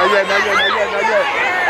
ay, no, no,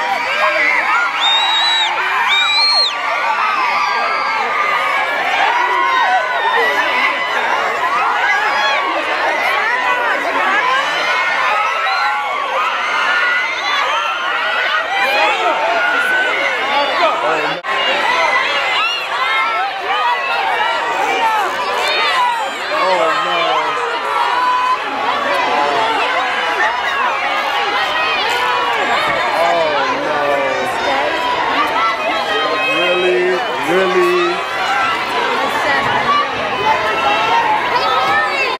really